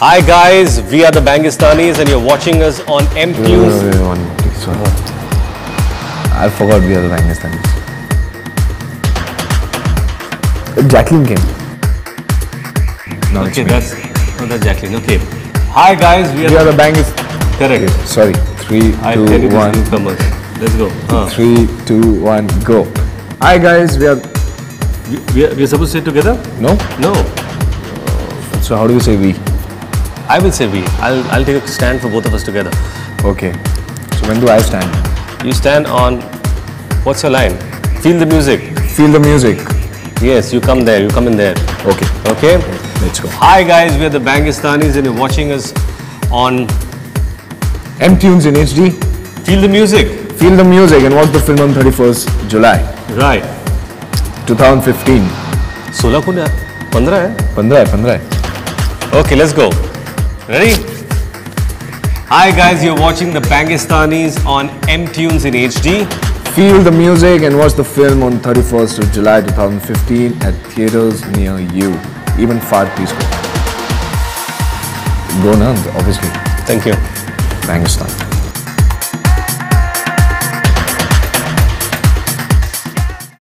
Hi guys, we are the Bangistanis and you're watching us on M Wait, Tunes. wait, wait, one, take this one. I forgot we are the Bangistanis. Jacqueline came. No, Okay, it's that's oh, that's Jacqueline. Okay. Hi guys, we are, We are the Bangis. correct. Sorry. Three, I two, tell you one. newcomers. Let's go. Huh. Three, two, one, go. Hi guys, we are. We, we, are, we are supposed to sit together? No? No. So how do you say we? I will say we. I'll I'll take a stand for both of us together. Okay. So when do I stand? You stand on. What's your line? Feel the music. Feel the music. Yes, you come there. You come in there. Okay. Okay. Let's go. Hi guys, we are the Bangistanis and you're watching us on M Tunes in HD. Feel the Music. Feel the music and watch the film on 31st July Right. 2015. 16 को 15 है 15 है 15 है Okay, let's go. Ready? Hi guys, you're watching the Bangistanis on M Tunes in HD. Feel the music and watch the film on 31st of July 2015 at theaters near you. Even far, please go. Go now, obviously. Thank you. Bangistan.